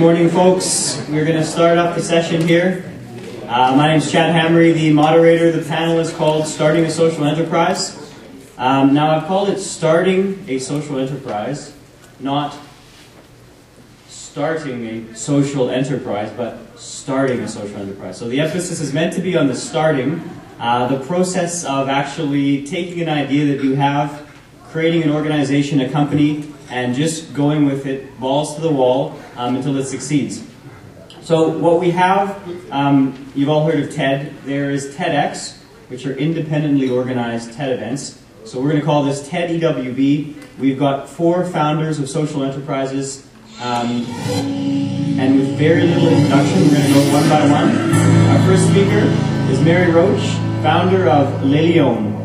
Good morning, folks. We're going to start off the session here. Uh, my name is Chad Hammery, the moderator. The panel is called Starting a Social Enterprise. Um, now, I've called it Starting a Social Enterprise, not starting a social enterprise, but starting a social enterprise. So the emphasis is meant to be on the starting, uh, the process of actually taking an idea that you have, creating an organization, a company, and just going with it, balls to the wall, um, until it succeeds. So what we have, um, you've all heard of TED. There is TEDx, which are independently organized TED events. So we're going to call this TED EWB. We've got four founders of social enterprises. Um, and with very little introduction, we're going to go one by one. Our first speaker is Mary Roach, founder of Le Lion.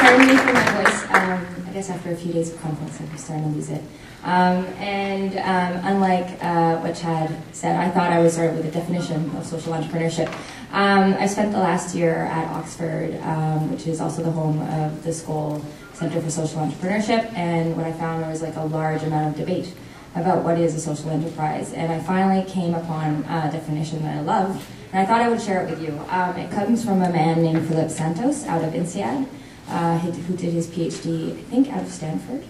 pardon me for my voice. Um, I guess after a few days of conference, I'm starting to lose it. Um, and um, unlike uh, what Chad said, I thought I would start with a definition of social entrepreneurship. Um, I spent the last year at Oxford, um, which is also the home of the Skoll Center for Social Entrepreneurship, and what I found was like a large amount of debate about what is a social enterprise. And I finally came upon a definition that I loved, and I thought I would share it with you. Um, it comes from a man named Philip Santos out of INSEAD uh, who did his PhD, I think, out of Stanford.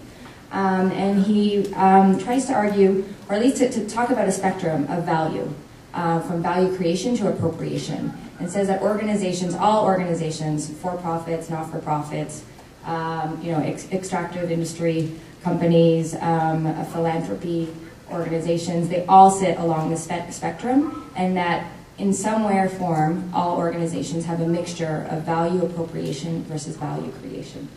Um, and he um, tries to argue, or at least to, to, talk about a spectrum of value, uh, from value creation to appropriation, and says that organizations, all organizations, for-profits, not-for-profits, um, you know, ex extractive industry companies, um, philanthropy organizations, they all sit along the spe spectrum, and that in some way or form, all organizations have a mixture of value appropriation versus value creation.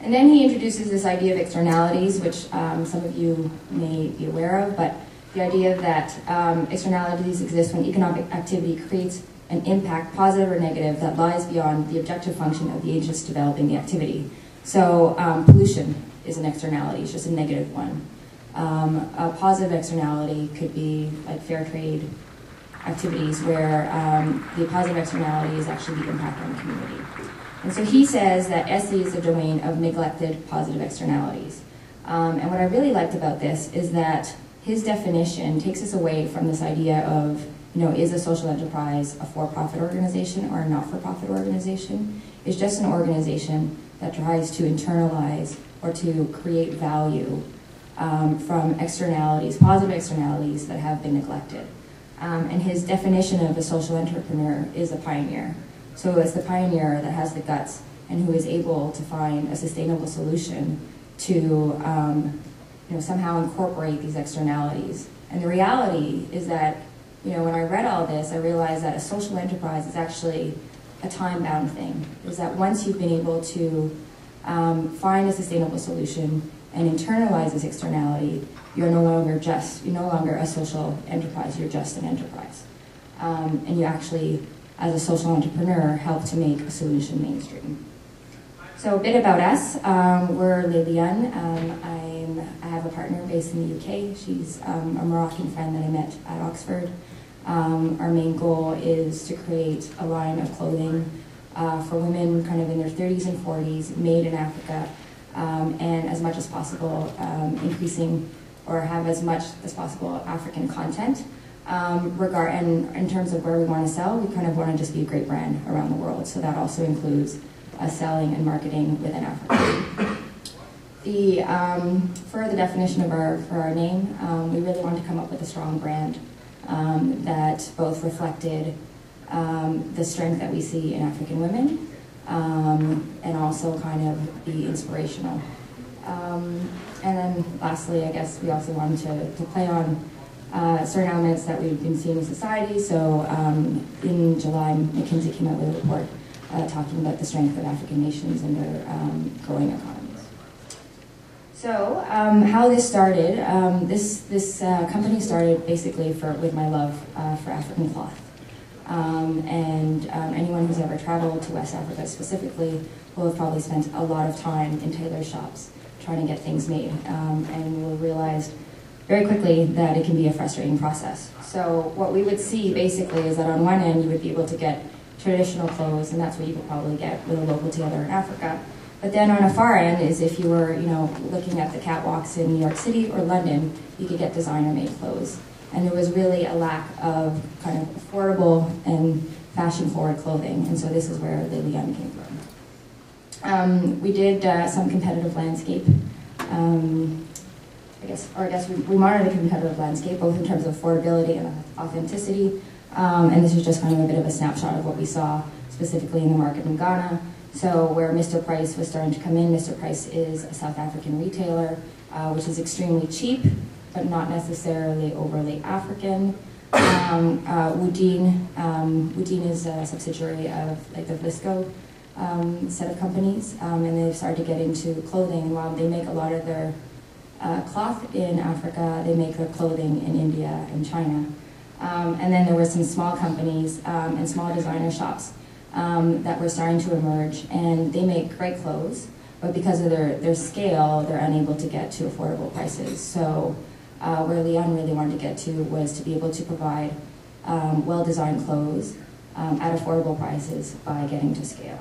And then he introduces this idea of externalities, which um, some of you may be aware of, but the idea that um, externalities exist when economic activity creates an impact, positive or negative, that lies beyond the objective function of the agents developing the activity. So um, pollution is an externality, it's just a negative one. Um, a positive externality could be like fair trade, activities where um, the positive externality is actually the impact on the community. And so he says that SE is a domain of neglected positive externalities. Um, and what I really liked about this is that his definition takes us away from this idea of, you know, is a social enterprise a for-profit organization or a not-for-profit organization? It's just an organization that tries to internalize or to create value um, from externalities, positive externalities that have been neglected. Um, and his definition of a social entrepreneur is a pioneer. So it's the pioneer that has the guts and who is able to find a sustainable solution to um, you know, somehow incorporate these externalities. And the reality is that you know, when I read all this, I realized that a social enterprise is actually a time-bound thing. Is that once you've been able to um, find a sustainable solution and internalizes externality, you're no longer just, you're no longer a social enterprise, you're just an enterprise. Um, and you actually, as a social entrepreneur, help to make a solution mainstream. So a bit about us, um, we're Lilian. Um, I'm, I have a partner based in the UK. She's um, a Moroccan friend that I met at Oxford. Um, our main goal is to create a line of clothing uh, for women kind of in their 30s and 40s, made in Africa, um, and as much as possible um, increasing or have as much as possible African content. Um, regard and in terms of where we want to sell, we kind of want to just be a great brand around the world. So that also includes uh, selling and marketing within Africa. the um, for the definition of our for our name, um, we really wanted to come up with a strong brand um, that both reflected the strength that we see in African women um, and also kind of be inspirational. Um, and then lastly, I guess we also wanted to, to play on uh, certain elements that we've been seeing in society. So um, in July, McKinsey came out with a report uh, talking about the strength of African nations and their um, growing economies. So um, how this started, um, this, this uh, company started basically for, with my love uh, for African cloth. Um, and um, anyone who's ever traveled to West Africa specifically will have probably spent a lot of time in tailor shops trying to get things made. Um, and we'll realize very quickly that it can be a frustrating process. So what we would see basically is that on one end you would be able to get traditional clothes, and that's what you could probably get with a local tailor in Africa. But then on a far end is if you were, you know, looking at the catwalks in New York City or London, you could get designer-made clothes. And there was really a lack of kind of affordable and fashion-forward clothing, and so this is where the Leon came from. Um, we did uh, some competitive landscape. Um, I guess, or I guess we, we monitored the competitive landscape both in terms of affordability and authenticity. Um, and this is just kind of a bit of a snapshot of what we saw specifically in the market in Ghana. So where Mr. Price was starting to come in, Mr. Price is a South African retailer, uh, which is extremely cheap, but not necessarily overly African. Um, uh, Woodin, um, Woodin is a subsidiary of like the Vlisco um, set of companies, um, and they've started to get into clothing. While they make a lot of their uh, cloth in Africa, they make their clothing in India and China. Um, and then there were some small companies um, and small designer shops that were starting to emerge, and they make great clothes, but because of their, their scale, they're unable to get to affordable prices. So uh, where Leon really wanted to get to was to be able to provide um, well-designed clothes um, at affordable prices by getting to scale.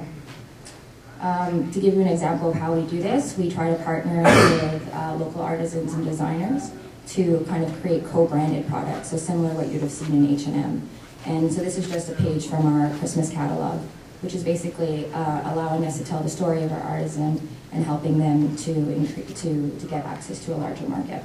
Um, to give you an example of how we do this, we try to partner with uh, local artisans and designers to kind of create co-branded products, so similar to what you'd have seen in H&M. And so this is just a page from our Christmas catalog, which is basically uh, allowing us to tell the story of our artisan and helping them to, to, to get access to a larger market.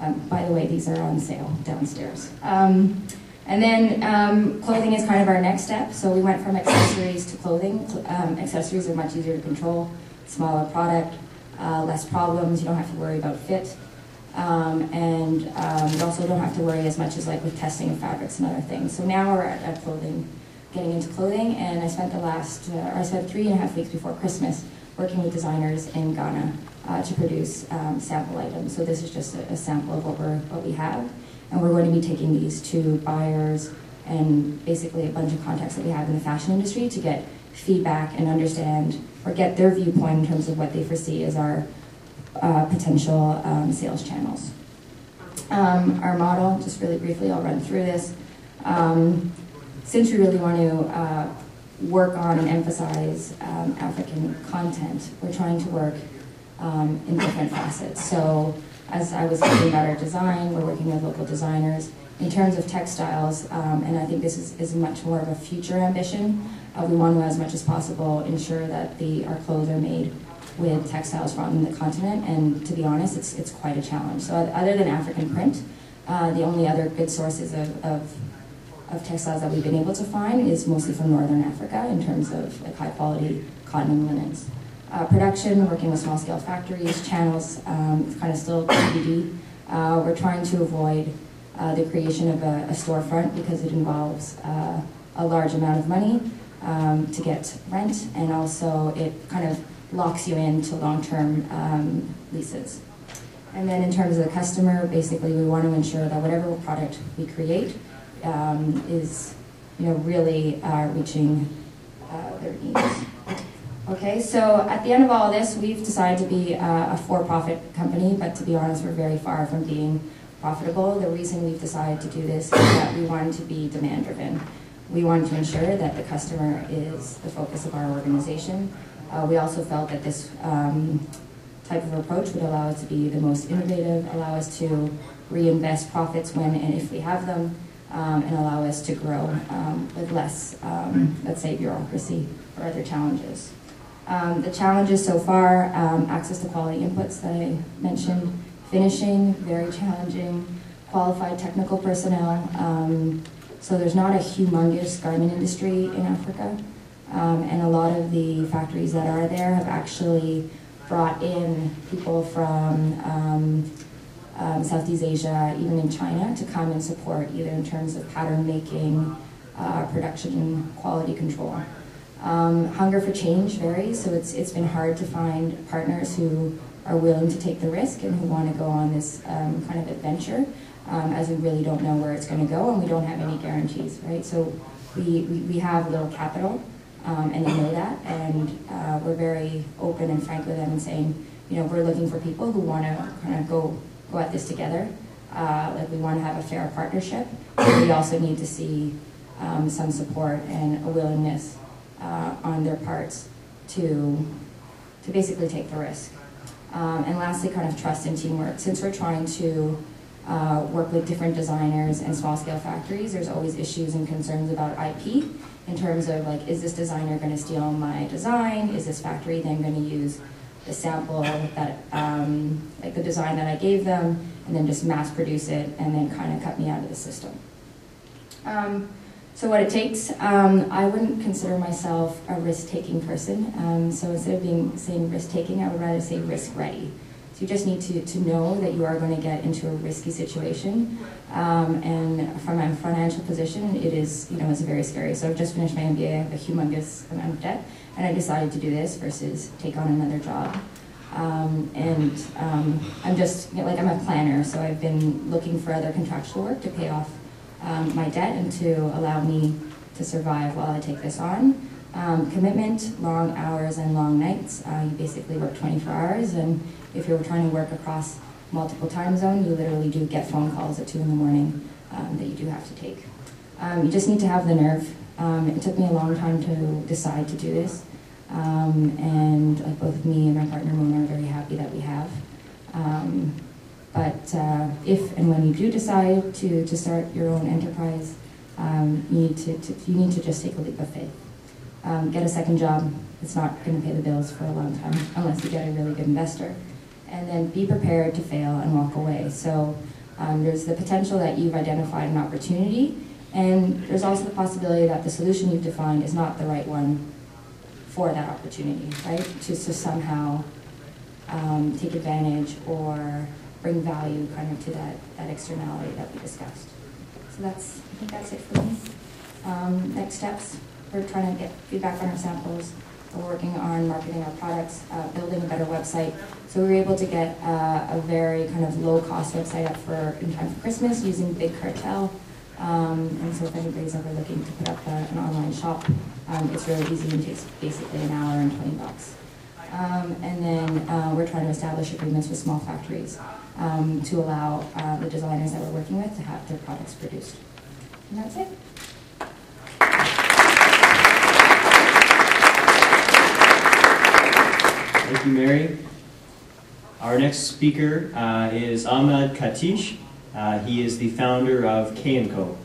Um, by the way, these are on sale downstairs. Um, and then um, clothing is kind of our next step. So we went from accessories to clothing. Um, accessories are much easier to control, smaller product, uh, less problems. You don't have to worry about fit. Um, and um, you also don't have to worry as much as like with testing of fabrics and other things. So now we're at, at clothing, getting into clothing, and I spent the last, uh, I spent three and a half weeks before Christmas working with designers in Ghana uh, to produce um, sample items. So this is just a, a, sample of what, we're, what we have, and we're going to be taking these to buyers and basically a bunch of contacts that we have in the fashion industry to get feedback and understand or get their viewpoint in terms of what they foresee as our uh, potential um, sales channels. Um, our model, just really briefly, I'll run through this. Um, since we really want to uh, work on and emphasize um, African content, we're trying to work um, in different facets. So as I was thinking about our design, we're working with local designers. In terms of textiles, um, and I think this is, is much more of a future ambition, uh, we want to, as much as possible, ensure that the, our clothes are made with textiles from the continent, and to be honest, it's, it's quite a challenge. So other than African print, uh, the only other good sources of, of, of, textiles that we've been able to find is mostly from Northern Africa in terms of like high quality cotton and linens. Uh, production, working with small scale factories, channels, um, it's kind of still TBD. Uh, we're trying to avoid uh, the creation of a, a, storefront because it involves uh, a large amount of money um, to get rent and also it kind of locks you into long-term um, leases. And then in terms of the customer, basically we want to ensure that whatever product we create um, is you know, really uh, reaching uh, their needs. Okay, so at the end of all this, we've decided to be uh, a for-profit company, but to be honest, we're very far from being profitable. The reason we've decided to do this is that we wanted to be demand-driven. We wanted to ensure that the customer is the focus of our organization. Uh, we also felt that this um, type of approach would allow us to be the most innovative, allow us to reinvest profits when and if we have them, um, and allow us to grow um, with less, um, let's say, bureaucracy or other challenges. Um, the challenges so far, um, access to quality inputs that I mentioned, finishing, very challenging, qualified technical personnel. so there's not a humongous garment industry in Africa. Um, and a lot of the factories that are there have actually brought in people from um, um, Southeast Asia, even in China, to come and support either in terms of pattern making, uh, production, quality control. Um, hunger for change varies, so it's, it's been hard to find partners who are willing to take the risk and who want to go on this um, kind of adventure, um, as we really don't know where it's going to go and we don't have any guarantees, right? So we, we, we have little capital, um, and they know that. And uh, we're very open and frank with them and saying, you know, we're looking for people who want to kind of go go at this together. Uh, like we want to have a fair partnership. But we also need to see um, some support and a willingness uh, on their parts to to basically take the risk. Um, and lastly, kind of trust and teamwork. Since we're trying to uh, work with different designers and small scale factories, there's always issues and concerns about IP in terms of like, is this designer going to steal my design? Is this factory then going to use the sample that, um, like the design that I gave them, and then just mass produce it and then kind of cut me out of the system? Um, so what it takes, um, I wouldn't consider myself a risk-taking person. Um, so instead of being saying risk-taking, I would rather say risk-ready. So you just need to, to know that you are going to get into a risky situation. Um, and from a financial position, it is, you know, it's very scary. So I've just finished my MBA, I have a humongous amount of debt, and I decided to do this versus take on another job. Um, and um, I'm just, you know, like, I'm a planner, so I've been looking for other contractual work to pay off um, my debt and to allow me to survive while I take this on. Um, commitment, long hours and long nights. Uh, you basically work 24 hours, and if you're trying to work across multiple time zones, you literally do get phone calls at 2 in the morning um, that you do have to take. Um, you just need to have the nerve. Um, it took me a long time to decide to do this, um, and like both me and my partner Mona are very happy that we have. But uh, if and when you do decide to, to start your own enterprise, um, you, need to, to, you need to just take a leap of faith. Um, get a second job. It's not going to pay the bills for a long time unless you get a really good investor. And then be prepared to fail and walk away. So um, there's the potential that you've identified an opportunity, and there's also the possibility that the solution you've defined is not the right one for that opportunity, right? To, to somehow um, take advantage or bring value kind of to that, that externality that we discussed. So that's, I think that's it for me. Um, next steps, we're trying to get feedback on our samples. We're working on marketing our products, uh, building a better website. So we were able to get uh, a very kind of low-cost website up for in time for Christmas using Big Cartel. Um, and so if anybody's ever looking to put up a, an online shop, um, it's really easy and takes basically an hour and 20 bucks. Um, and then uh, we're trying to establish agreements with small factories um, to allow uh, the designers that we're working with to have their products produced. And that's it. Thank you, Mary. Our next speaker uh, is Ahmed Katish. Uh, he is the founder of K & Co.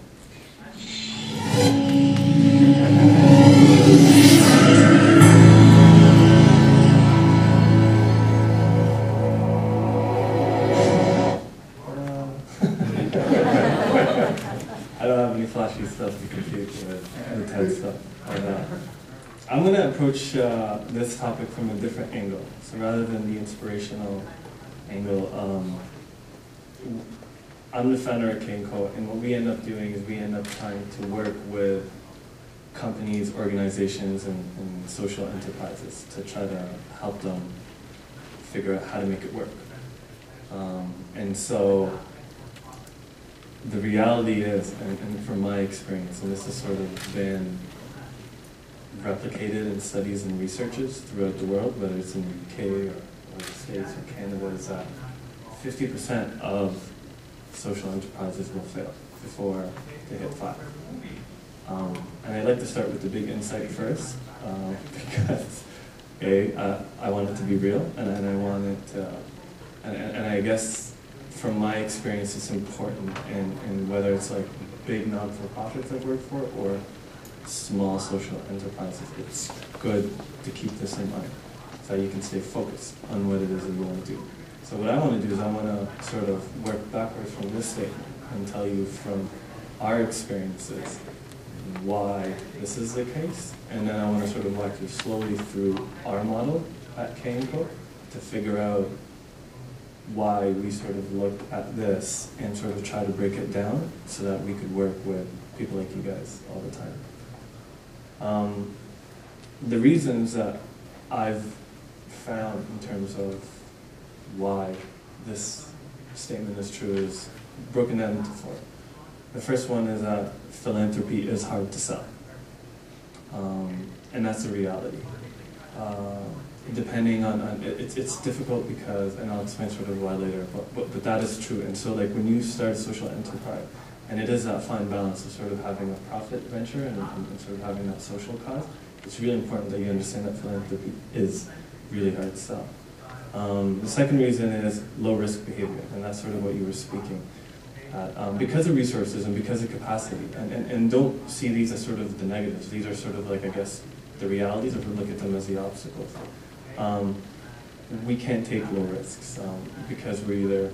going to approach uh, this topic from a different angle. So rather than the inspirational angle, um, I'm the founder of K & Co, and what we end up doing is we end up trying to work with companies, organizations, and, and social enterprises to try to help them figure out how to make it work. Um, and so the reality is, and, and, from my experience, and this has sort of been replicated in studies and researches throughout the world, whether it's in the UK or, the States or Canada, is that 50% of social enterprises will fail before they hit five. Um, and I'd like to start with the big insight first, uh, because A, uh, I want it to be real, and, and I want it to, and, and I guess from my experience, it's important, and, and whether it's like big non-for-profits I've worked for or small social enterprises, it's good to keep this in mind so you can stay focused on what it is that you want to do. So what I want to do is I want to sort of work backwards from this statement and tell you from our experiences why this is the case, and then I want to sort of walk you slowly through our model at K & Co to figure out why we sort of looked at this and sort of try to break it down so that we could work with people like you guys all the time. Um, the reasons that I've found in terms of why this statement is true is broken down into four. The first one is that philanthropy is hard to sell. Um, and that's a reality. Uh, depending on, on it, it's, it's difficult because, and I'll explain sort of why later, but, but, but that is true. And so like when you start social enterprise, and it is that fine balance of sort of having a profit venture and, and, sort of having that social cause, it's really important that you understand that philanthropy is really hard sell. Um, the second reason is low risk behavior, and that's sort of what you were speaking at. Um, because of resources and because of capacity, and, and, and don't see these as sort of the negatives, these are sort of like, I guess, the realities, if we look at them as the obstacles. Um, we can't take low risks um, because we're either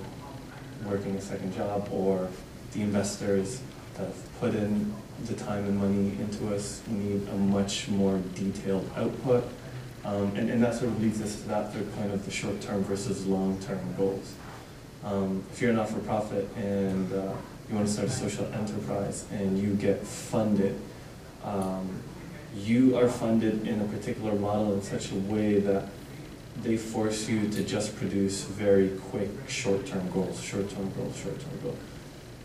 working a second job or the investors that have put in the time and money into us need a much more detailed output. Um, and, and that sort of leads us to that third point of the short-term versus long-term goals. Um, if you're a not-for-profit and uh, you want to start a social enterprise and you get funded, um, you are funded in a particular model in such a way that they force you to just produce very quick short-term goals, short-term goals, short-term goals.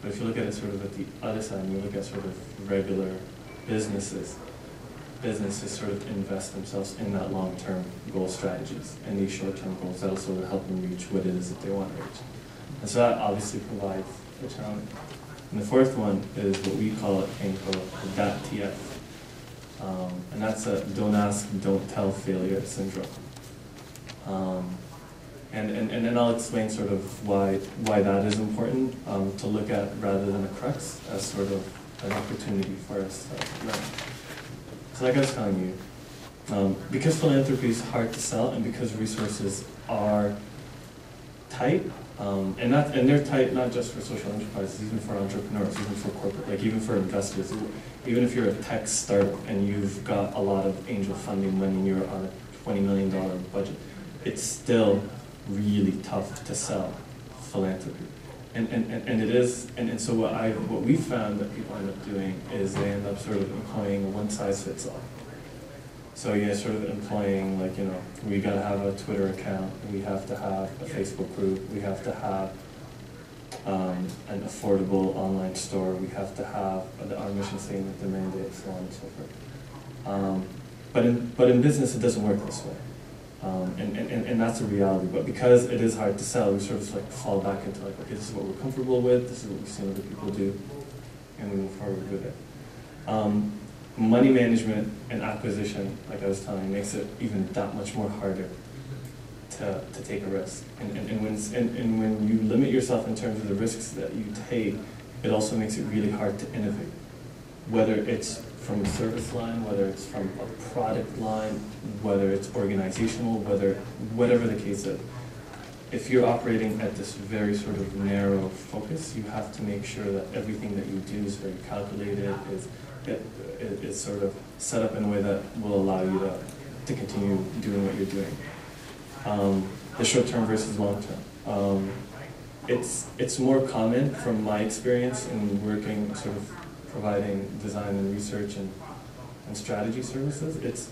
But if you look at it sort of at the other side, and you look at sort of regular businesses, businesses sort of invest themselves in that long-term goal strategies and these short-term goals that'll sort of help them reach what it is that they want to reach. And so that obviously provides a challenge. And the fourth one is what we call at the DAT-TF. Um, and that's a don't ask, don't tell failure syndrome. Um, and, and, and then I'll explain sort of why, why that is important um, to look at rather than a crux as sort of an opportunity for us to learn. So like I was telling you, um, because philanthropy is hard to sell and because resources are tight, um, and not and they're tight not just for social enterprises, even for entrepreneurs, even for corporate, like even for investors. Even if you're a tech startup and you've got a lot of angel funding money and you're on a twenty million dollar budget, it's still really tough to sell philanthropy. And, and, and, it is, and, and so what I what we found that people end up doing is they end up sort of employing a one size fits all. So yeah, sort of employing like, you know, we gotta have a Twitter account, we have to have a Facebook group, we have to have um, an affordable online store, we have to have the, our mission statement, the mandate, so on and so forth. Um, but in but in business, it doesn't work this way. Um, and, and, and that's a reality. But because it is hard to sell, we sort of like fall back into like, okay, this is what we're comfortable with, this is what we've seen other people do, and we move forward with it. Um, money management and acquisition, like I was telling makes it even that much more harder to, to take a risk. And, and, and, when, and, and when you limit yourself in terms of the risks that you take, it also makes it really hard to innovate. Whether it's from a service line, whether it's from a product line, whether it's organizational, whether whatever the case is. If you're operating at this very sort of narrow focus, you have to make sure that everything that you do is very calculated, is, it, it, is sort of set up in a way that will allow you to, to continue doing what you're doing. Um, the short term versus long term. Um, it's, it's more common from my experience in working sort of providing design and research and, and strategy services. It's,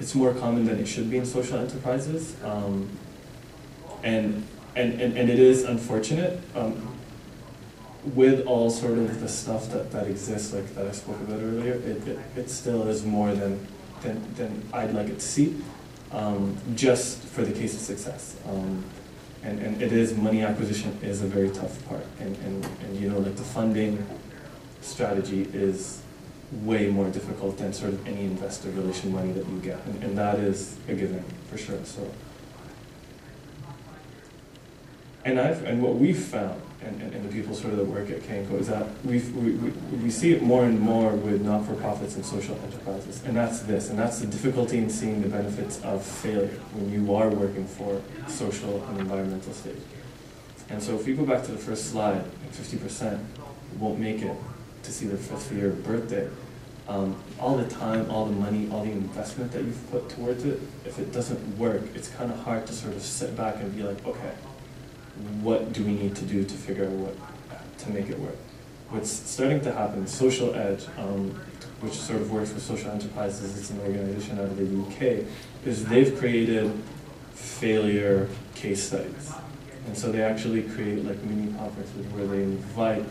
it's more common than it should be in social enterprises. Um, and, and, and, and it is unfortunate um, with all sort of the stuff that, that exists, like that I spoke about earlier, it, it, it still is more than, than, than I'd like it to see, um, just for the case of success. Um, and, and it is, money acquisition is a very tough part. And, and, and you know, like the funding, strategy is way more difficult than sort of any investor relation money that you get. And, and that is a given for sure. So, and I've and what we've found, and, and, and the people sort of that work at K & Co is that we've, we, we, we see it more and more with not-for-profits and social enterprises. And that's this, and that's the difficulty in seeing the benefits of failure when you are working for social and environmental stage. And so if you go back to the first slide, 50% won't make it to see their fifth year birthday, um, all the time, all the money, all the investment that you've put towards it, if it doesn't work, it's kind of hard to sort of sit back and be like, okay, what do we need to do to figure out what to make it work? What's starting to happen, Social Edge, um, which sort of works with social enterprises, it's an organization out of the UK, is they've created failure case studies. And so they actually create like mini conferences where they invite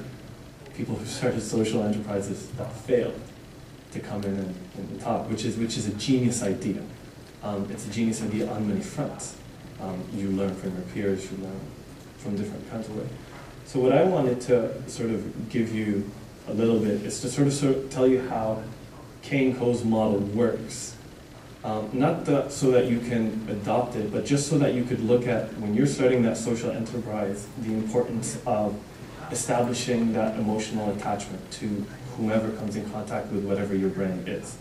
people who started social enterprises that failed to come in and, and talk, which is, which is a genius idea. Um, it's a genius idea on many fronts. Um, you learn from your peers, you learn from different kinds of ways. So what I wanted to sort of give you a little bit is to sort of, sort of tell you how K & Co's model works Um, not so that you can adopt it, but just so that you could look at, when you're starting that social enterprise, the importance of establishing that emotional attachment to whomever comes in contact with whatever your brand is.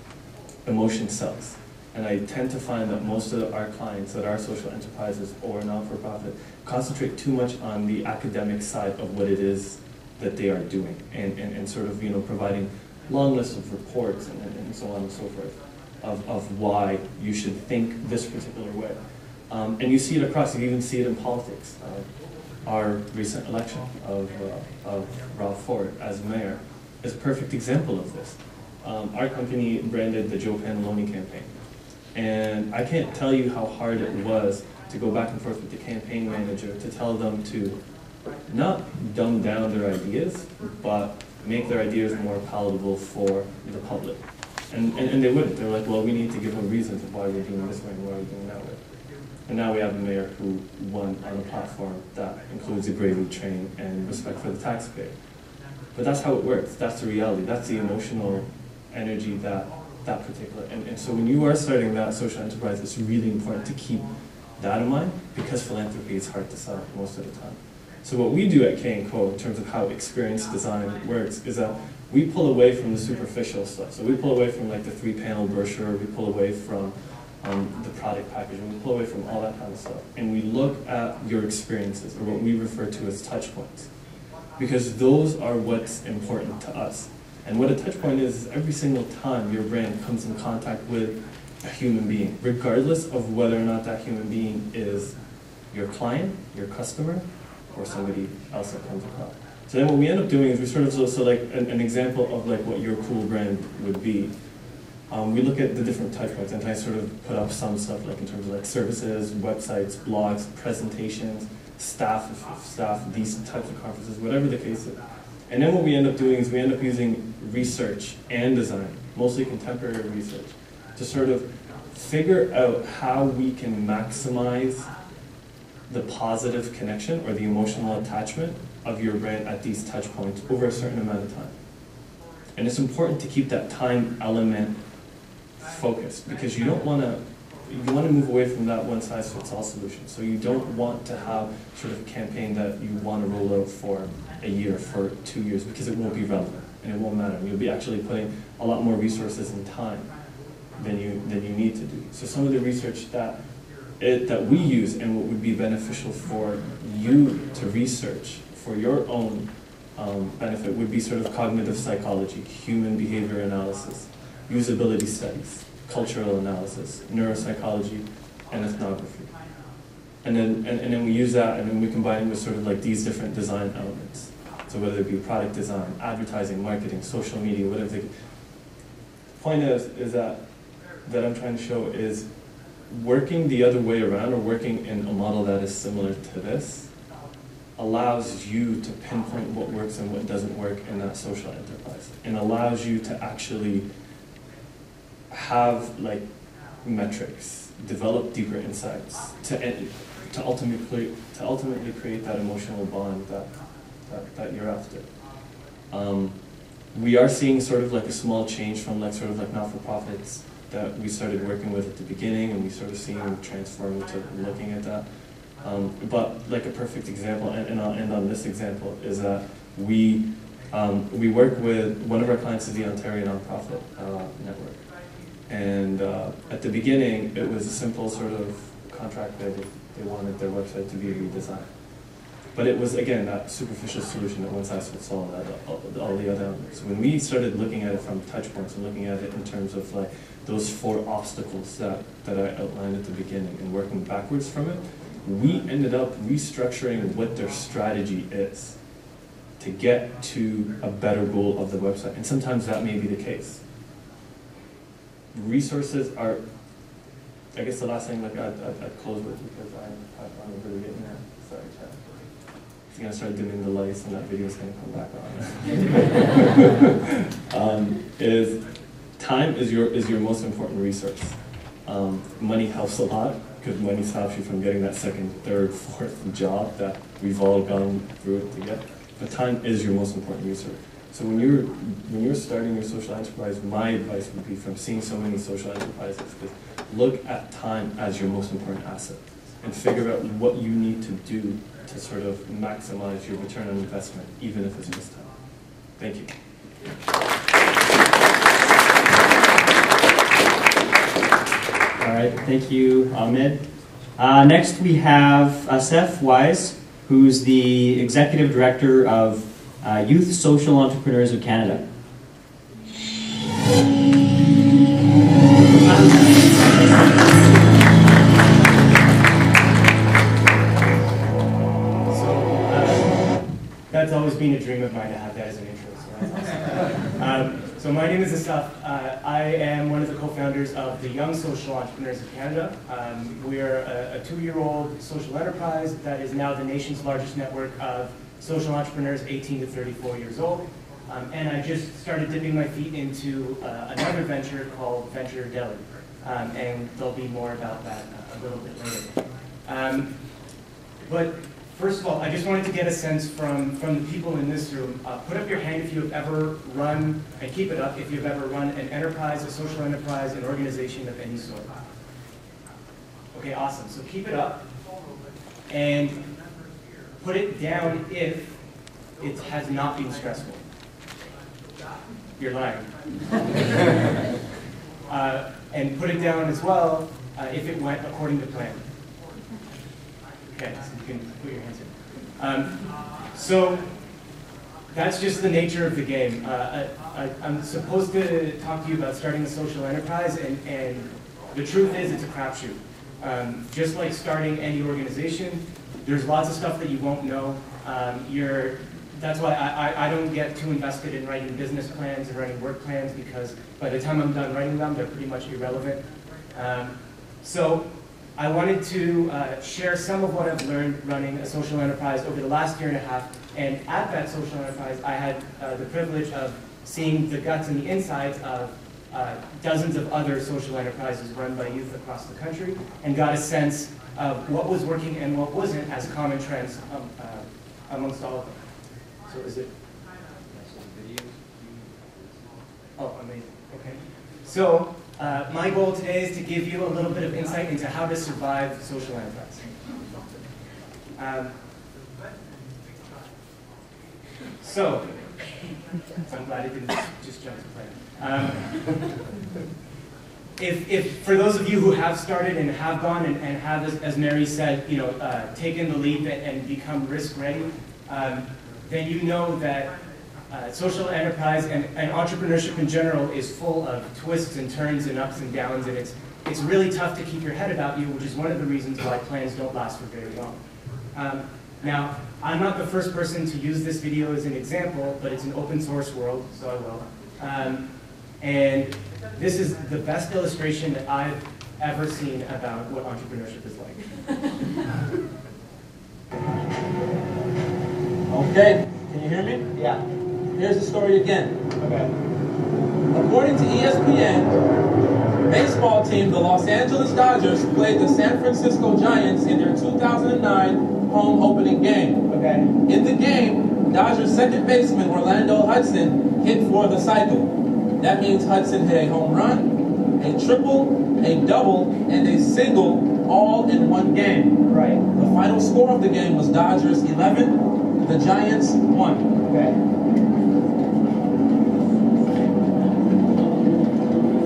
Emotion sells. And I tend to find that most of our clients that are social enterprises or non-for-profit concentrate too much on the academic side of what it is that they are doing and, and, and sort of, you know, providing long lists of reports and, and so on and so forth of, of why you should think this particular way. Um, and you see it across, you even see it in politics. Uh, our recent election of, uh, of Rob Ford as mayor is a perfect example of this. Um, our company branded the Joe Pantalone campaign. And I can't tell you how hard it was to go back and forth with the campaign manager to tell them to not dumb down their ideas, but make their ideas more palatable for the public. And, and, and they wouldn't. They're like, well, we need to give them reasons why we're doing this way and why we're doing that way. And now we have a mayor who won on a platform that includes a gravy train and respect for the taxpayer. But that's how it works. That's the reality. That's the emotional energy that that particular. And, and so when you are starting that social enterprise, it's really important to keep that in mind because philanthropy is hard to sell most of the time. So what we do at K & Co in terms of how experience design works is that we pull away from the superficial stuff. So we pull away from like the three panel brochure, we pull away from um, the product packaging, we pull away from all that kind of stuff. And we look at your experiences, or what we refer to as touch points. Because those are what's important to us. And what a touch point is, is every single time your brand comes in contact with a human being, regardless of whether or not that human being is your client, your customer, or somebody else that comes across. So then what we end up doing is we sort of, so, so like an, an, example of like what your cool brand would be. Um, we look at the different touch points and I sort of put up some stuff like in terms of like services, websites, blogs, presentations, staff, staff, these types of conferences, whatever the case is. And then what we end up doing is we end up using research and design, mostly contemporary research, to sort of figure out how we can maximize the positive connection or the emotional attachment of your brand at these touch points over a certain amount of time. And it's important to keep that time element focused because you don't want to you want to move away from that one size fits all solution. So you don't want to have sort of a campaign that you want to roll out for a year, for two years, because it won't be relevant and it won't matter. You'll be actually putting a lot more resources and time than you than you need to do. So some of the research that it, that we use and what would be beneficial for you to research for your own um, benefit would be sort of cognitive psychology, human behavior analysis, usability studies, cultural analysis, neuropsychology, and ethnography. And then, and, and then we use that and then we combine it with sort of like these different design elements. So whether it be product design, advertising, marketing, social media, whatever the point is, is that, that I'm trying to show is working the other way around or working in a model that is similar to this allows you to pinpoint what works and what doesn't work in that social enterprise and allows you to actually have like metrics, develop deeper insights to, to, ultimately, to ultimately create that emotional bond that, that, that you're after. Um, we are seeing sort of like a small change from like sort of like not-for-profits that we started working with at the beginning and we sort of seeing transform to looking at that. Um, but like a perfect example, and, and I'll end on this example, is that we, um, we work with, one of our clients is the Ontario Nonprofit uh, Network. And uh, at the beginning, it was a simple sort of contract that they wanted their website to be redesigned. But it was, again, that superficial solution that one size fits all, that, all, all the other elements. When we started looking at it from touch points and looking at it in terms of like those four obstacles that, that I outlined at the beginning and working backwards from it, we ended up restructuring what their strategy is to get to a better goal of the website. And sometimes that may be the case. Resources are, I guess the last thing like I'd, I'd, I'd close with because I, I'm really getting there. Sorry, Chad. He's gonna start dimming the lights and that video's gonna come back on. um, is time is your, is your most important resource. Um, money helps a lot because money stops you from getting that second, third, fourth job that we've all gone through to get. But time is your most important resource. So when you're when you're starting your social enterprise, my advice would be from seeing so many social enterprises, because look at time as your most important asset and figure out what you need to do to sort of maximize your return on investment, even if it's just time. Thank you. All right, thank you, Ahmed. Uh, next, we have Asaf Wise, who's the Executive Director of uh, Youth Social Entrepreneurs of Canada. So uh, that's always been a dream of mine to have that as an intro. So, that's awesome. um, so my name is Asaf. Uh, I am one of the co-founders of the Young Social Entrepreneurs of Canada. Um, we're a, a two-year-old social enterprise that is now the nation's largest network of social entrepreneurs 18 to 34 years old. Um, and I just started dipping my feet into uh, another venture called Venture Deli. Um, and there'll be more about that uh, a little bit later. Um, but first of all, I just wanted to get a sense from, from the people in this room. Uh, put up your hand if you have ever run, and keep it up, if you've ever run an enterprise, a social enterprise, an organization of any sort. Okay, awesome. So keep it up. And put it down if it has not been stressful. You're lying. uh, and put it down as well uh, if it went according to plan. Okay, so you can put your hands in. Um, so that's just the nature of the game. Uh, I, am supposed to talk to you about starting a social enterprise, and, and the truth is it's a crapshoot. Um, just like starting any organization, there's lots of stuff that you won't know. Um, you're, that's why I, I, don't get too invested in writing business plans and writing work plans because by the time I'm done writing them, they're pretty much irrelevant. Um, so I wanted to uh, share some of what I've learned running a social enterprise over the last year and a half. And at that social enterprise, I had uh, the privilege of seeing the guts and the insides of uh, dozens of other social enterprises run by youth across the country and got a sense of what was working and what wasn't as common trends um, uh, amongst all of them. So is it? Oh, amazing. Okay. So uh, my goal today is to give you a little bit of insight into how to survive social enterprise. Um, so, I'm glad it didn't just jump to plan. Um, if, if, for those of you who have started and have gone and, and have, as, as, Mary said, you know, uh, taken the leap and, and become risk ready, um, then you know that uh, social enterprise and, and, entrepreneurship in general is full of twists and turns and ups and downs, and it's, it's really tough to keep your head about you, which is one of the reasons why plans don't last for very long. Um, now, I'm not the first person to use this video as an example, but it's an open source world, so I will. Um, and this is the best illustration that I've ever seen about what entrepreneurship is like. Okay, can you hear me? Yeah. Here's the story again. Okay. According to ESPN, baseball team the Los Angeles Dodgers played the San Francisco Giants in their 2009 home opening game. Okay. In the game, Dodgers second baseman Orlando Hudson hit for the cycle. That means Hudson hit a home run, a triple, a double, and a single all in one game. Right. The final score of the game was Dodgers 11, the Giants 1. Okay.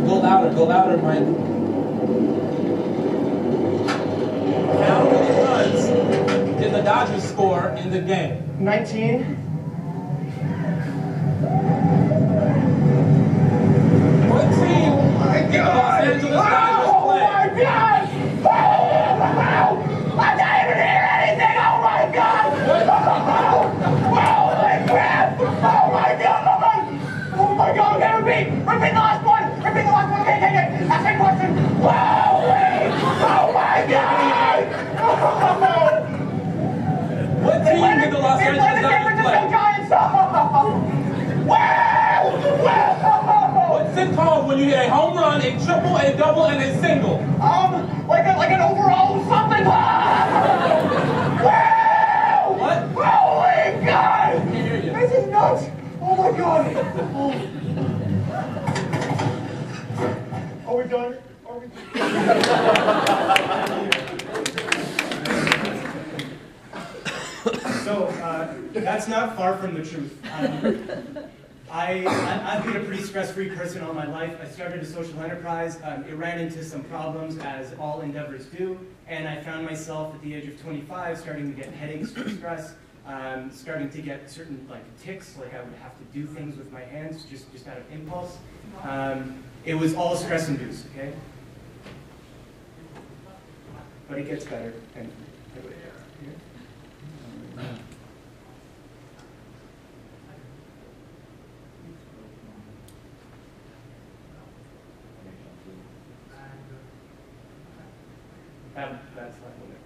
Go louder, go louder, Mike. How many runs did the Dodgers score in the game? 19. When you hit a home run, a triple, a double, and a single? Um, like a, like an overall something. wow! What? Holy God! I can't hear you. This is nuts! Oh my God! Oh. Are we done? Are we? So uh, that's not far from the truth. Um, I, I, have been a pretty stress-free person all my life. I started a social enterprise. Um, it ran into some problems, as all endeavors do, and I found myself at the age of 25 starting to get headaches from stress, um, starting to get certain like tics, like I would have to do things with my hands just, just out of impulse. Um, it was all stress-induced, okay? But it gets better. And, That, that's not what it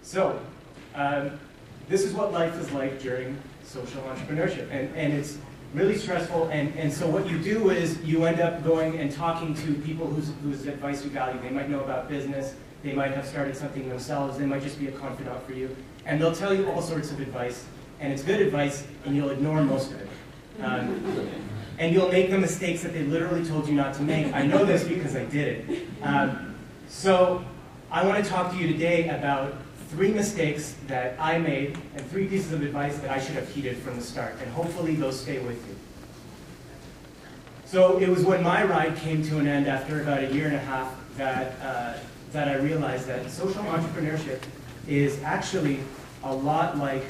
is. So, um, this is what life is like during social entrepreneurship. And, and it's really stressful. And, and so what you do is you end up going and talking to people whose, whose advice you value. They might know about business. They might have started something themselves. They might just be a confidant for you. And they'll tell you all sorts of advice. And it's good advice, and you'll ignore most of it. Um, and you'll make the mistakes that they literally told you not to make. I know this because I did it. Um, so I want to talk to you today about three mistakes that I made and three pieces of advice that I should have heeded from the start, and hopefully those stay with you. So it was when my ride came to an end after about a year and a half that, uh, that I realized that social entrepreneurship is actually a lot like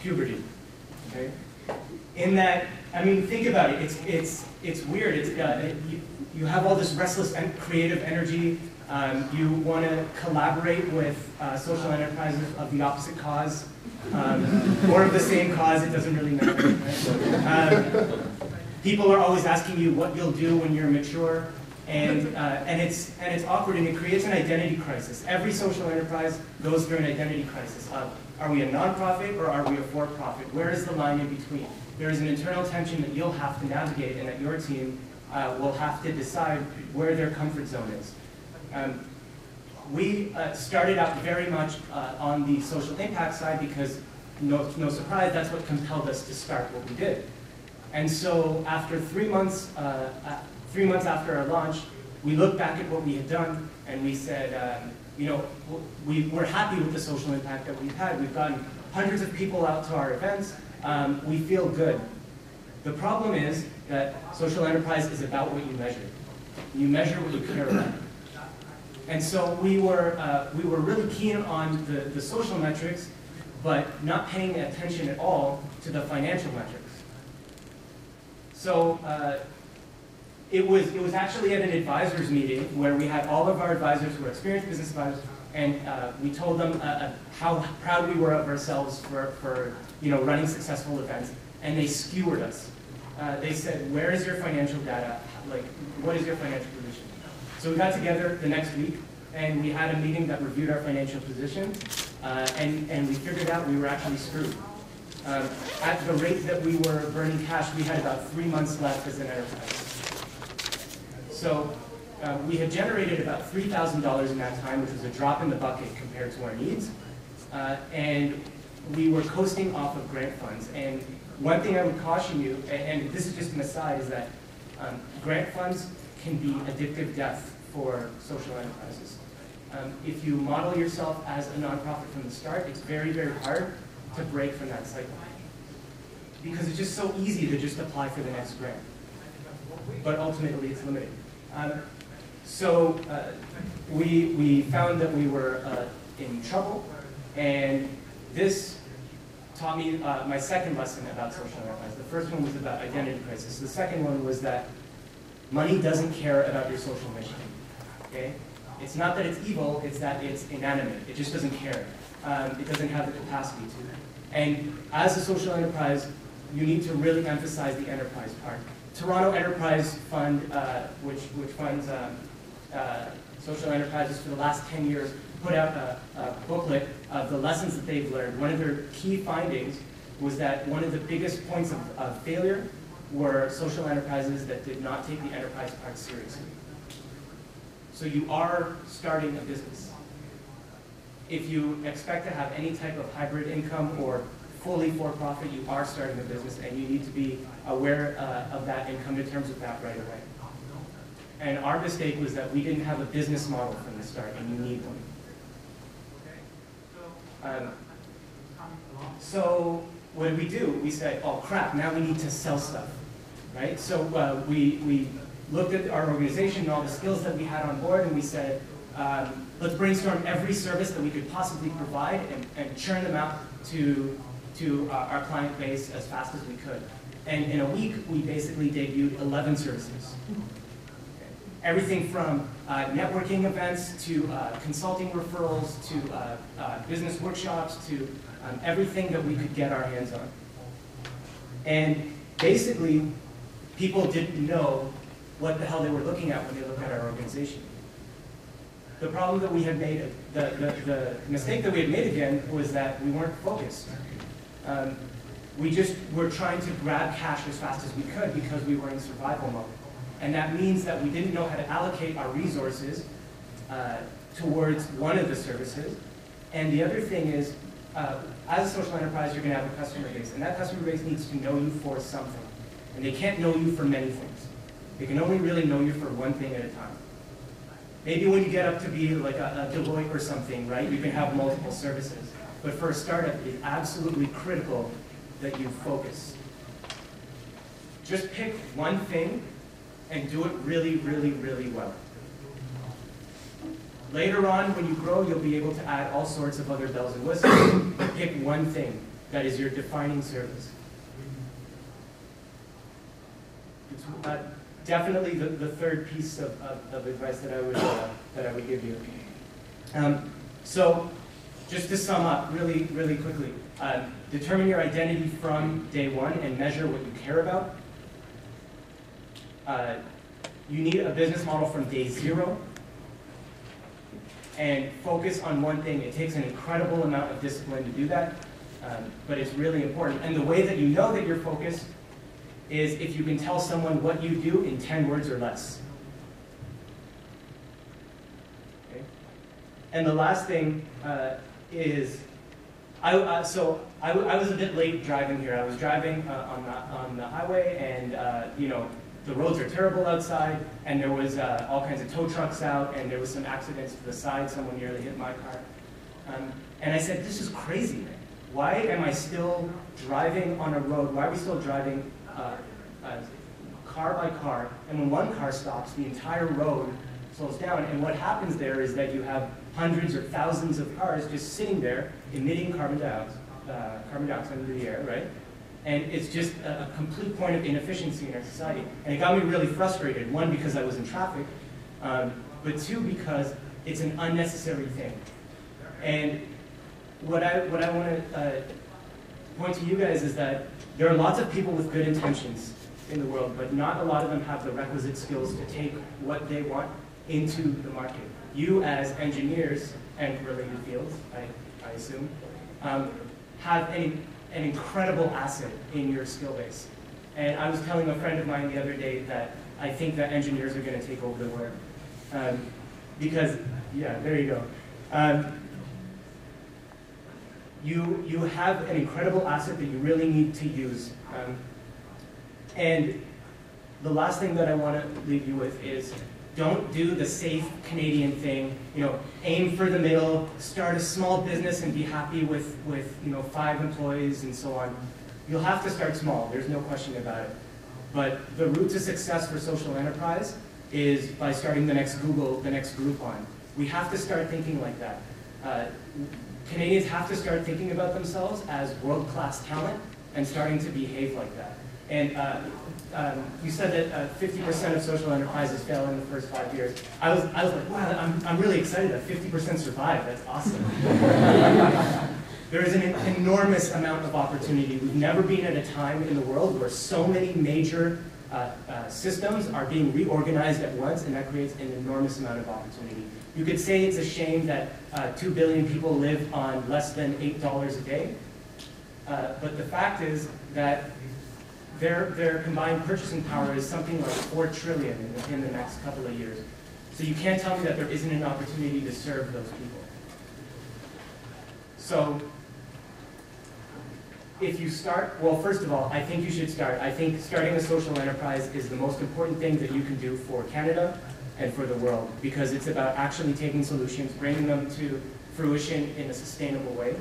puberty. Okay? In that, I mean, think about it. It's, it's, it's weird. It's, uh, you, you have all this restless and creative energy um, you want to collaborate with uh, social enterprises of the opposite cause, um, or of the same cause, it doesn't really matter. Right? Um, people are always asking you what you'll do when you're mature, and, uh, and, it's, and it's awkward, and it creates an identity crisis. Every social enterprise goes through an identity crisis of, are we a nonprofit or are we a for-profit? Where is the line in between? There is an internal tension that you'll have to navigate and that your team uh, will have to decide where their comfort zone is. Um, we uh, started out very much uh, on the social impact side because, no, no surprise, that's what compelled us to start what we did. And so after three months, uh, three months after our launch, we looked back at what we had done and we said, um, you know, we, we're happy with the social impact that we've had. We've gotten hundreds of people out to our events. Um, we feel good. The problem is that social enterprise is about what you measure. You measure what you care about. And so we were, uh, we were really keen on the, the social metrics, but not paying attention at all to the financial metrics. So uh, it, was, it was actually at an advisors meeting where we had all of our advisors who were experienced business advisors, and uh, we told them uh, uh, how proud we were of ourselves for, for you know, running successful events, and they skewered us. Uh, they said, where is your financial data? Like, what is your financial position? So we got together the next week, and we had a meeting that reviewed our financial position, uh, and, and we figured out we were actually screwed. Um, at the rate that we were burning cash, we had about three months left as an enterprise. So uh, we had generated about $3,000 in that time, which was a drop in the bucket compared to our needs. Uh, and we were coasting off of grant funds. And one thing I would caution you, and, this is just an aside, is that um, grant funds can be addictive death for social enterprises. Um, if you model yourself as a nonprofit from the start, it's very, very hard to break from that cycle. Because it's just so easy to just apply for the next grant. But ultimately, it's limited. Um, so uh, we, we found that we were uh, in trouble, and this taught me uh, my second lesson about social enterprise. The first one was about identity crisis. The second one was that Money doesn't care about your social mission. Okay? It's not that it's evil, it's that it's inanimate. It just doesn't care. Um, it doesn't have the capacity to. And as a social enterprise, you need to really emphasize the enterprise part. Toronto Enterprise Fund, uh, which, which funds um, uh, social enterprises for the last 10 years, put out a, a booklet of the lessons that they've learned. One of their key findings was that one of the biggest points of, of failure were social enterprises that did not take the enterprise part seriously. So you are starting a business. If you expect to have any type of hybrid income or fully for-profit, you are starting a business and you need to be aware uh, of that and come to terms with that right away. And our mistake was that we didn't have a business model from the start, and you need one. Um, so what did we do? We said, oh crap, now we need to sell stuff, right? So uh, we, we looked at our organization and all the skills that we had on board, and we said, um, let's brainstorm every service that we could possibly provide and, and churn them out to, to uh, our client base as fast as we could. And in a week, we basically debuted 11 services. Everything from uh, networking events to uh, consulting referrals to uh, uh, business workshops to um, everything that we could get our hands on. And basically, people didn't know what the hell they were looking at when they looked at our organization. The problem that we had made, the, the, the mistake that we had made again was that we weren't focused. Um, we just were trying to grab cash as fast as we could because we were in survival mode. And that means that we didn't know how to allocate our resources uh, towards one of the services. And the other thing is, uh, as a social enterprise, you're going to have a customer base. And that customer base needs to know you for something. And they can't know you for many things. They can only really know you for one thing at a time. Maybe when you get up to be like a, a Deloitte or something, right, you can have multiple services. But for a startup, it's absolutely critical that you focus. Just pick one thing and do it really, really, really well. Later on, when you grow, you'll be able to add all sorts of other bells and whistles. but pick one thing that is your defining service. It's uh, definitely the, the third piece of, of, of advice that I would, uh, that I would give you. Um, so, just to sum up really, really quickly, uh, determine your identity from day one and measure what you care about. Uh, you need a business model from day zero and focus on one thing. It takes an incredible amount of discipline to do that, um, but it's really important. And the way that you know that you're focused is if you can tell someone what you do in 10 words or less. Okay? And the last thing uh, is, I, uh, so I, was a bit late driving here. I was driving uh, on, the, on the highway and, uh, you know, the roads are terrible outside and there was uh, all kinds of tow trucks out and there was some accidents to the side. Someone nearly hit my car. Um, and I said, this is crazy, man. Why am I still driving on a road? Why are we still driving uh, uh, car by car, and when one car stops, the entire road slows down. And what happens there is that you have hundreds or thousands of cars just sitting there emitting carbon dioxide, uh, carbon dioxide into the air, right? And it's just a, a, complete point of inefficiency in our society. And it got me really frustrated. One, because I was in traffic, um, but two, because it's an unnecessary thing. And what I, what I want to uh, point to you guys is that there are lots of people with good intentions in the world, but not a lot of them have the requisite skills to take what they want into the market. You as engineers and related fields, I, I assume, um, have an, an incredible asset in your skill base. And I was telling a friend of mine the other day that I think that engineers are going to take over the world. Um, because, yeah, there you go. Um, you, you have an incredible asset that you really need to use. Um, and the last thing that I want to leave you with is don't do the safe Canadian thing. You know, aim for the middle, start a small business and be happy with, with you know, five employees and so on. You'll have to start small, there's no question about it. But the route to success for social enterprise is by starting the next Google, the next Groupon. We have to start thinking like that. Uh, Canadians have to start thinking about themselves as world-class talent and starting to behave like that. And uh, um, you said that 50% uh, of social enterprises fail in the first five years. I was, I was like, wow, I'm, I'm really excited that 50% survive. That's awesome. there is an enormous amount of opportunity. We've never been at a time in the world where so many major uh, uh, systems are being reorganized at once, and that creates an enormous amount of opportunity. You could say it's a shame that uh, 2 billion people live on less than $8 a day, uh, but the fact is that their, their combined purchasing power is something like 4 trillion in the, in the next couple of years. So you can't tell me that there isn't an opportunity to serve those people. So if you start, well, first of all, I think you should start. I think starting a social enterprise is the most important thing that you can do for Canada and for the world because it's about actually taking solutions, bringing them to fruition in a sustainable way.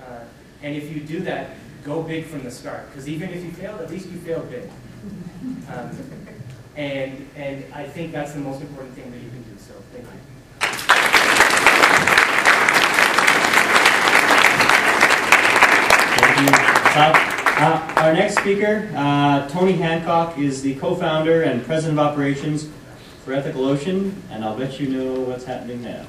Uh, and if you do that, go big from the start because even if you fail, at least you failed big. Um, and, and I think that's the most important thing that you can do. So thank you. Thank you. Uh, uh, our next speaker, uh, Tony Hancock, is the co-founder and president of operations for Ethical Ocean, and I'll bet you know what's happening now.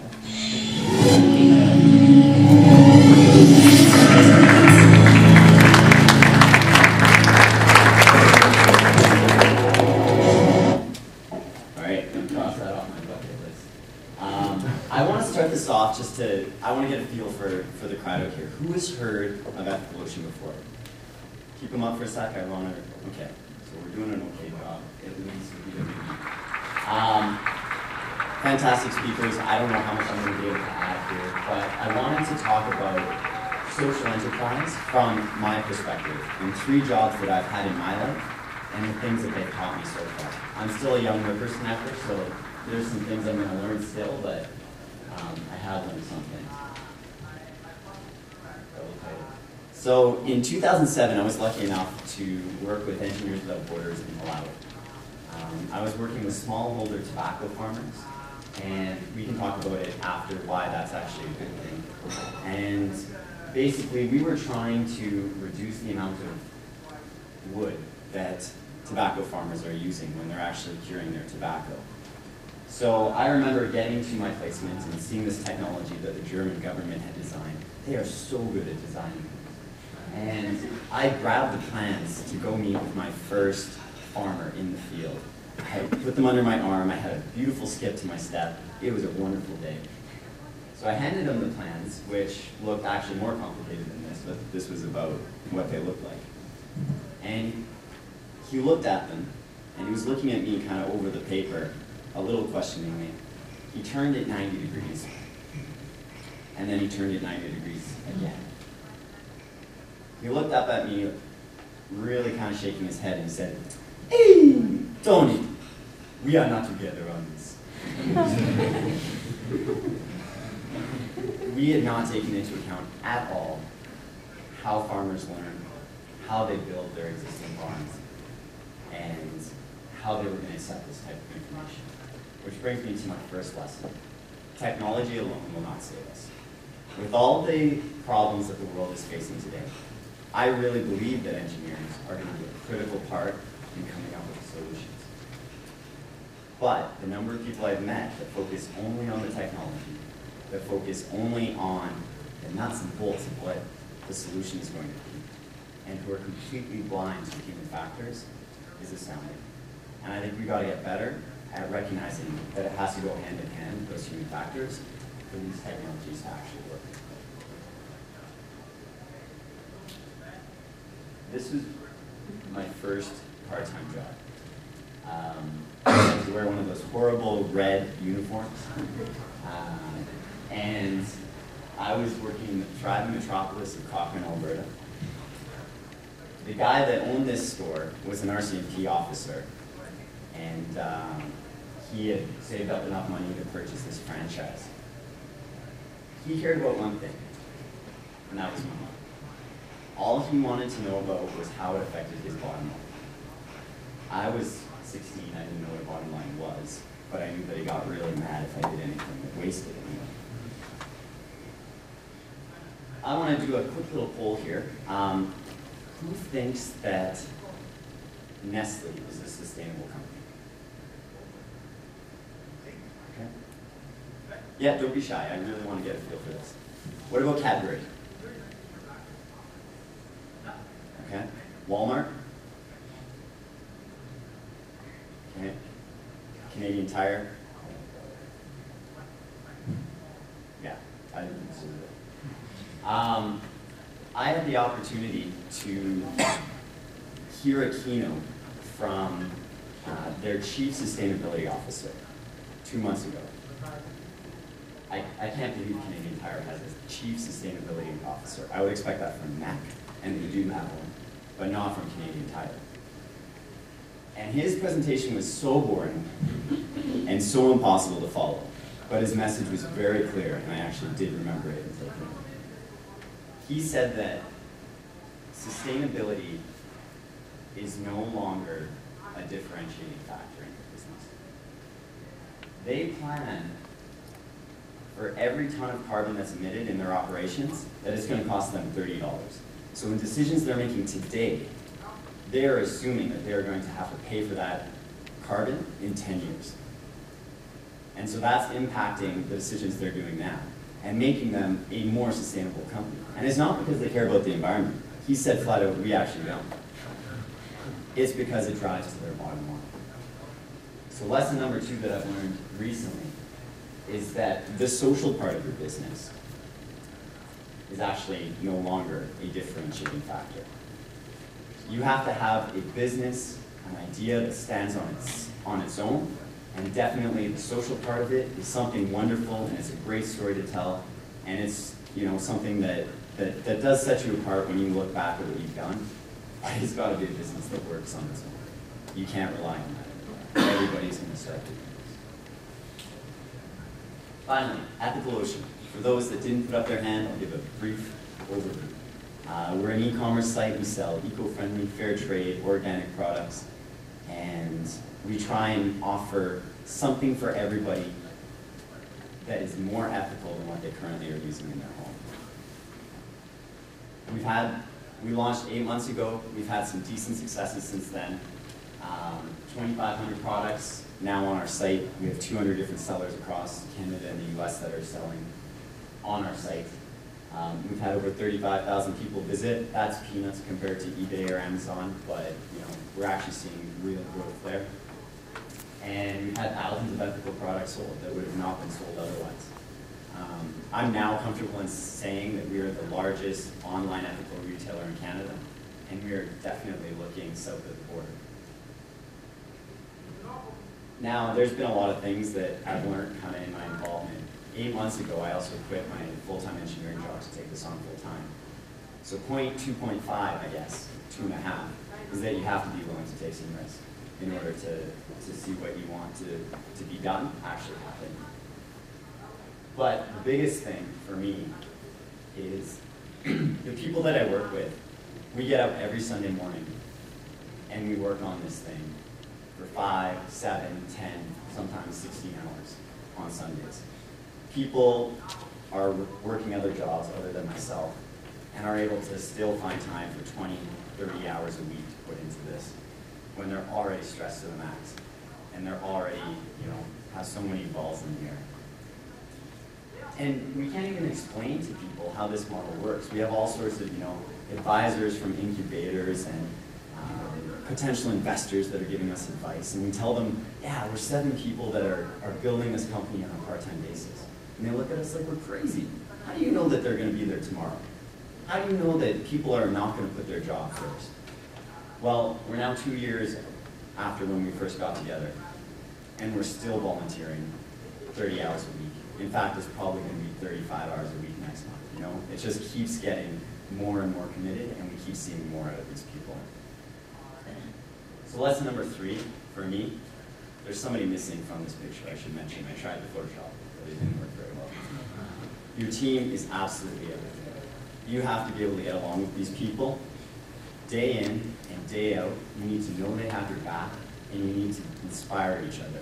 All right, I'm cross that off my bucket list. Um, I want to start this off just to, I want to get a feel for, for the crowd out here. Who has heard of Ethical Ocean before? Keep them up for a sec, I want to, okay. So we're doing an okay job, at least. did. Um, fantastic speakers, I don't know how much I'm going to be able to add here, but I wanted to talk about social enterprise from my perspective and three jobs that I've had in my life and the things that they've taught me so far. I'm still a young whippersnapper, so there's some things I'm going to learn still, but um, I have learned some things. So in 2007, I was lucky enough to work with Engineers Without Borders in Malawi. Um, I was working with smallholder tobacco farmers, and we can talk about it after why that's actually a good thing. And basically, we were trying to reduce the amount of wood that tobacco farmers are using when they're actually curing their tobacco. So I remember getting to my placement and seeing this technology that the German government had designed. They are so good at designing. And I grabbed the plans to go meet with my first farmer in the field. I put them under my arm, I had a beautiful skip to my step. It was a wonderful day. So I handed him the plans, which looked actually more complicated than this, but this was about what they looked like. And he looked at them, and he was looking at me kind of over the paper, a little questioningly. He turned it 90 degrees, and then he turned it 90 degrees again. He looked up at me, really kind of shaking his head, and he said, Hey, Tony, we are not together on this. we had not taken into account at all how farmers learn, how they build their existing barns, and how they were going to accept this type of information. Which brings me to my first lesson. Technology alone will not save us. With all the problems that the world is facing today, I really believe that engineers are going to be a critical part in coming up with solutions. But the number of people I've met that focus only on the technology, that focus only on the nuts and bolts of what the solution is going to be, and who are completely blind to human factors, is astounding. And I think we've got to get better at recognizing that it has to go hand in hand, those human factors, for these technologies to actually work. This was my first part-time job. Um, I had to wear one of those horrible red uniforms. Um, and I was working in the metropolis of Cochrane, Alberta. The guy that owned this store was an RCMP officer, and um, he had saved up enough money to purchase this franchise. He cared about one thing, and that was money. All he wanted to know about was how it affected his bottom line. I was 16, I didn't know what a bottom line was, but I knew that he got really mad if I did anything that wasted anyway. I want to do a quick little poll here. Um, who thinks that Nestle is a sustainable company? Okay. Yeah, don't be shy. I really want to get a feel for this. What about Cadbury? Okay. Walmart? Okay. Canadian Tire? Yeah, I didn't consider it. Um, I had the opportunity to hear a keynote from uh, their chief sustainability officer two months ago. I, I can't believe Canadian Tire has a chief sustainability officer. I would expect that from MEC. and they do have one, but not from Canadian Tire. And his presentation was so boring and so impossible to follow, but his message was very clear, and I actually did remember it. He said that sustainability is no longer a differentiating factor in your business. They plan for every ton of carbon that's emitted in their operations, that it's going to cost them $30. So in decisions they're making today, they are assuming that they're going to have to pay for that carbon in 10 years. And so that's impacting the decisions they're doing now and making them a more sustainable company. And it's not because they care about the environment. He said flat out, we actually don't. It's because it drives to their bottom line. So lesson number two that I've learned recently is that the social part of your business is actually no longer a differentiating factor. You have to have a business, an idea that stands on its, on its own, and definitely the social part of it is something wonderful and it's a great story to tell, and it's you know something that, that, that does set you apart when you look back at what you've done. But it's got to be a business that works on its own. You can't rely on that. Everybody's going to start doing this. Finally, Ethical Ocean. For those that didn't put up their hand, I'll give a brief overview. Uh, we're an e-commerce site. We sell eco-friendly, fair trade, organic products, and we try and offer something for everybody that is more ethical than what they currently are using in their home. We've had, we launched eight months ago. We've had some decent successes since then. Um, 2,500 products now on our site. We have 200 different sellers across Canada and the US that are selling on our site. Um, we've had over 35,000 people visit. That's peanuts compared to eBay or Amazon, but you know we're actually seeing real growth there. And we've had thousands of ethical products sold that would have not been sold otherwise. Um, I'm now comfortable in saying that we are the largest online ethical retailer in Canada, and we are definitely looking south of the border. Now, there's been a lot of things that I've learned kind of in my involvement. Eight months ago, I also quit my full-time engineering job to take this on full-time. So point 2.5, I guess, two and a half, is that you have to be willing to take some risk in order to, to see what you want to, to be done actually happen. But the biggest thing for me is the people that I work with, we get up every Sunday morning and we work on this thing for five, seven, ten, sometimes 16 hours on Sundays. People are working other jobs other than myself and are able to still find time for 20, 30 hours a week to put into this when they're already stressed to the max and they're already, you know, have so many balls in the air. And we can't even explain to people how this model works. We have all sorts of, you know, advisors from incubators and um, potential investors that are giving us advice. And we tell them, yeah, we're seven people that are, are building this company on a part-time basis. And they look at us like we're crazy. How do you know that they're going to be there tomorrow? How do you know that people are not going to put their job first? Well, we're now two years after when we first got together, and we're still volunteering 30 hours a week. In fact, it's probably going to be 35 hours a week next month. You know, it just keeps getting more and more committed, and we keep seeing more out of these people. So lesson number three for me, there's somebody missing from this picture. I should mention. I tried the Photoshop, it didn't work very well. Your team is absolutely everything. You have to be able to get along with these people day in and day out. You need to know they have your back, and you need to inspire each other.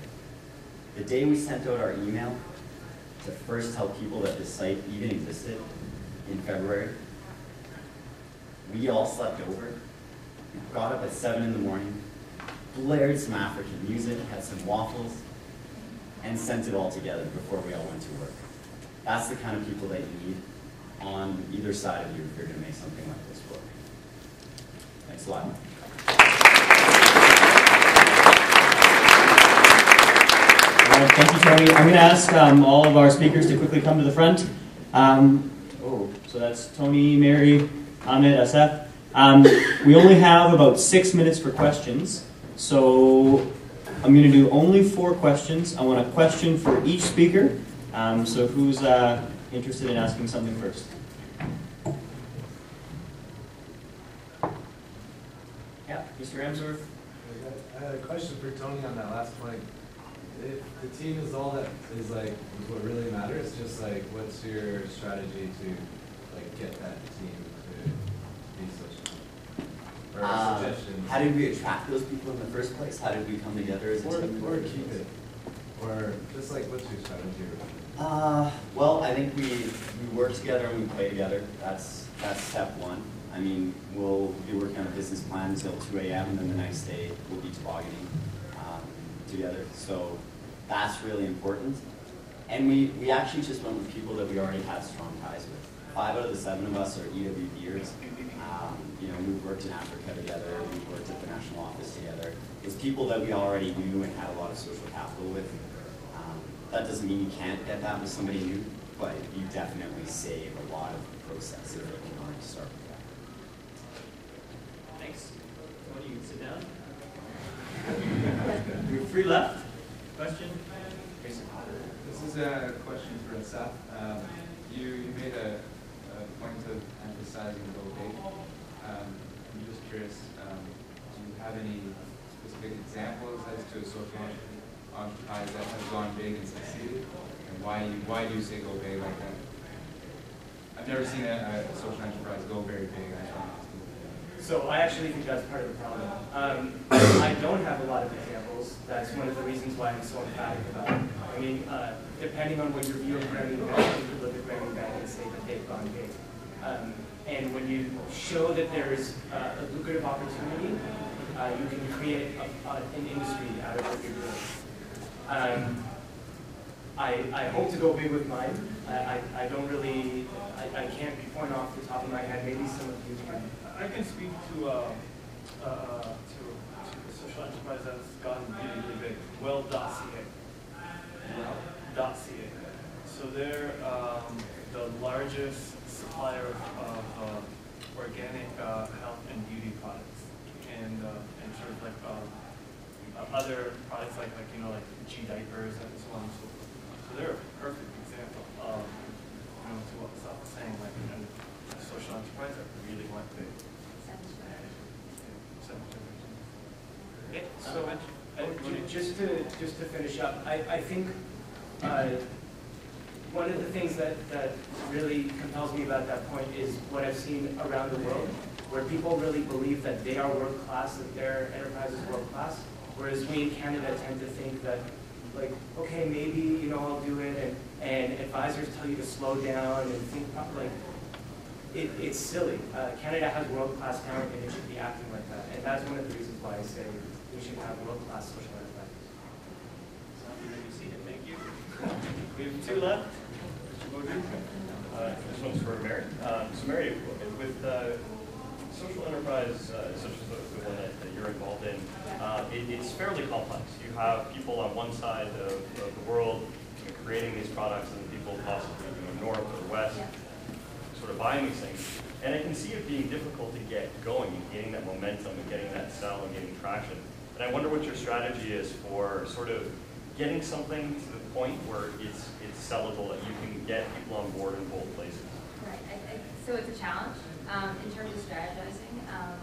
The day we sent out our email to first tell people that this site even existed in February, we all slept over, got up at 7 in the morning, blared some African music, had some waffles, and sent it all together before we all went to work. That's the kind of people that you need on either side of you if you're going to make something like this work. Thanks a lot. Right, thank you, Tony. I'm going to ask um, all of our speakers to quickly come to the front. Um, oh, so that's Tony, Mary, Ahmed, Asaf. Um, we only have about six minutes for questions, so I'm going to do only four questions. I want a question for each speaker. Um, so who's uh, interested in asking something first? Yeah, Mr. Emsworth? I had a question for Tony on that last point. If the team is all that is like is what really matters, just like what's your strategy to like get that team to be social? Or Uh, suggestions? How did we attract those people in the first place? How did we come together as a or, team? or keep it, or just like what's your strategy? Uh, well, I think we, we work together and we play together. That's, that's step one. I mean, we'll be working on a business plan until two AM and then the next day we'll be tobogganing, um, together. So that's really important. And we, we actually just went with people that we already had strong ties with. Five out of the seven of us are EWBers. Um, you know, we've worked in Africa together, we've worked at the national office together. It's people that we already knew and had a lot of social capital with. Um, That doesn't mean you can't get that with somebody new, but you definitely save a lot of the process if you can already start with that. Thanks. Tony, you can sit down. We have three left. Question? This is a question for Seth. Um, You, you made a, a point of emphasizing go big. Um, I'm just curious, um, do you have any specific examples as to a social enterprise that has gone big and succeeded? And why you, why do you say go big like that? I've never seen a, a social enterprise go very big. So I actually think that's part of the problem. Um, I don't have a lot of examples. That's one of the reasons why I'm so emphatic about it. I mean, uh, depending on what your view of Grameen Bank, you could look at Grameen Bank and say that they've gone big. Um, and when you show that there's uh, a lucrative opportunity, uh, you can create a, a, an industry out of what you're doing. Um, I, I hope to go big with mine. I, I, I don't really, I, I can't point off the top of my head. Maybe some of you can. I can speak to, uh, uh, to, to social enterprise that's gotten really, really big, Well.ca. Well.ca. So they're um, the largest supplier of, of uh, organic uh, health and beauty products, and uh, and sort of like um, uh, other products like like you know like gDiapers and so on and so forth. So they're a perfect example of you know to what Sal was saying, like you know, a social enterprise that really went big. Okay, so, uh, just to, just to finish up, I, I think, uh, one of the things that, that really compels me about that point is what I've seen around the world, where people really believe that they are world-class, that their enterprise is world-class, whereas we in Canada tend to think that, like, okay, maybe, you know, I'll do it, and, and advisors tell you to slow down and think, like, it, it's silly. Uh, Canada has world-class talent and it should be acting like that. And that's one of the reasons why I say we should have world-class social enterprises. You be seated. Thank you. We have two left. Uh, This one's for Mary. Um, So Mary, with uh, social enterprise uh, such as the the one that that you're involved in, uh, it- it's fairly complex. You have people on one side of of the world you know, creating these products and people possibly you know, north or west sort of buying these things. And I can see it being difficult to get going and getting that momentum and getting that sell and getting traction. And I wonder what your strategy is for sort of getting something to the point where it's, it's sellable, that you can get people on board in both places. Right, I, I, so it's a challenge, um, in terms of strategizing, um,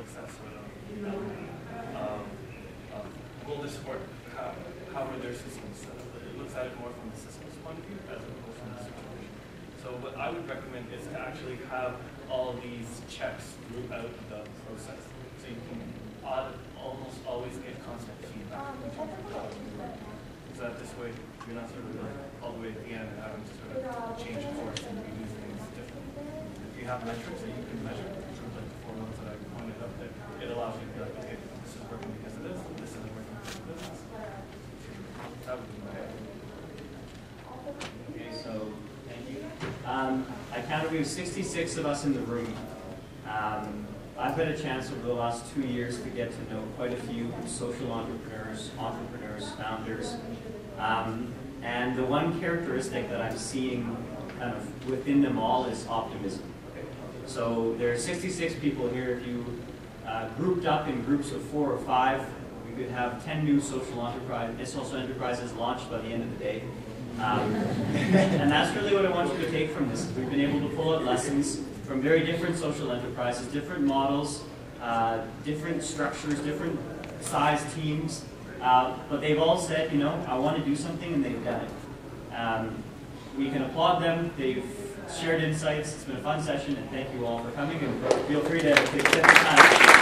looks at sort of, um, um, will this work? How, how are their systems set up? It looks at it more from the systems point of view as opposed from the situation. So what I would recommend is to actually have all these checks throughout the process. So you can almost always get constant feedback in terms of how you work. So that this way, you're not sort of like all the way at the end and having to sort of change course and redo things differently. If you have metrics that you can measure, sort of like the four ones that I pointed up it allows you to be like, okay, this is working because of this, this isn't working because of this. That would be my Okay, so, thank you. Um, I counted, we have 66 of us in the room. Um, I've had a chance over the last two years to get to know quite a few social entrepreneurs, entrepreneurs, founders. Um, and the one characteristic that I'm seeing kind of within them all is optimism. So there are 66 people here. If you uh, grouped up in groups of four or five, we could have 10 new social enterprise, social enterprises launched by the end of the day. Um, and that's really what I want you to take from this. We've been able to pull out lessons from very different social enterprises, different models, uh, different structures, different size teams. Uh, but they've all said, you know, I want to do something, and they've done it. Um, we can applaud them. They've shared insights. It's been a fun session, and thank you all for coming. And feel free to, to take the time.